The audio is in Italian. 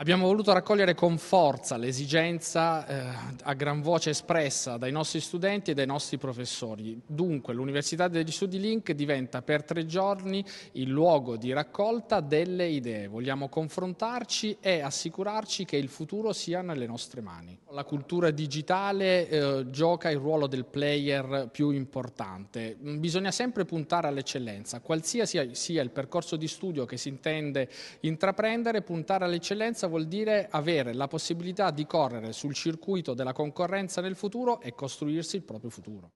Abbiamo voluto raccogliere con forza l'esigenza eh, a gran voce espressa dai nostri studenti e dai nostri professori. Dunque l'Università degli Studi Link diventa per tre giorni il luogo di raccolta delle idee. Vogliamo confrontarci e assicurarci che il futuro sia nelle nostre mani. La cultura digitale eh, gioca il ruolo del player più importante. Bisogna sempre puntare all'eccellenza, qualsiasi sia il percorso di studio che si intende intraprendere, puntare all'eccellenza vuol dire avere la possibilità di correre sul circuito della concorrenza nel futuro e costruirsi il proprio futuro.